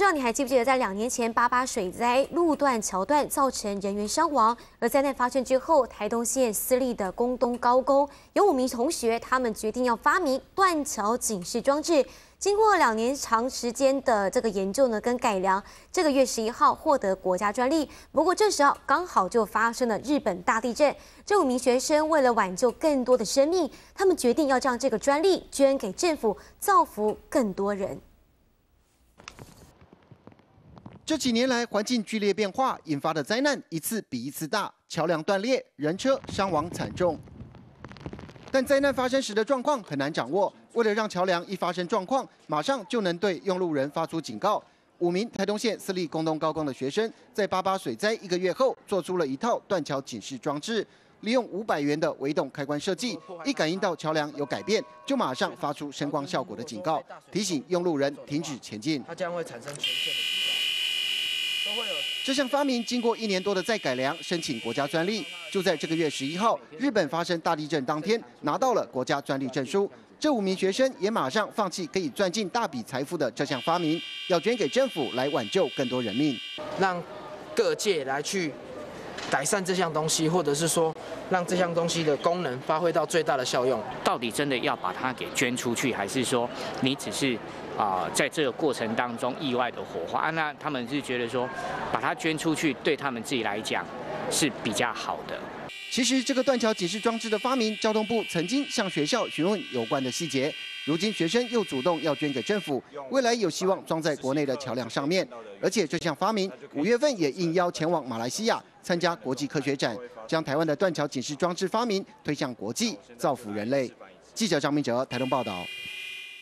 不知道你还记不记得，在两年前八八水灾路段桥段造成人员伤亡，而灾难发生之后，台东县私立的宫东高工有五名同学，他们决定要发明断桥警示装置。经过两年长时间的这个研究呢跟改良，这个月十一号获得国家专利。不过这时候刚好就发生了日本大地震，这五名学生为了挽救更多的生命，他们决定要将这个专利捐给政府，造福更多人。这几年来，环境剧烈变化引发的灾难一次比一次大，桥梁断裂，人车伤亡惨重。但灾难发生时的状况很难掌握。为了让桥梁一发生状况，马上就能对用路人发出警告，五名台东县私立工东高工的学生，在八八水灾一个月后，做出了一套断桥警示装置，利用五百元的微动开关设计，一感应到桥梁有改变，就马上发出声光效果的警告，提醒用路人停止前进。它将会产生全线的，这项发明经过一年多的再改良，申请国家专利。就在这个月十一号，日本发生大地震当天，拿到了国家专利证书。这五名学生也马上放弃可以赚进大笔财富的这项发明，要捐给政府来挽救更多人命，让各界来去改善这项东西，或者是说让这项东西的功能发挥到最大的效用。到底真的要把它给捐出去，还是说你只是啊在这个过程当中意外的火花？那他们是觉得说把它捐出去，对他们自己来讲是比较好的。其实这个断桥警示装置的发明，交通部曾经向学校询问有关的细节。如今学生又主动要捐给政府，未来有希望装在国内的桥梁上面。而且这项发明五月份也应邀前往马来西亚参加国际科学展，将台湾的断桥警示装置发明推向国际，造福人类。记者张明哲台东报道。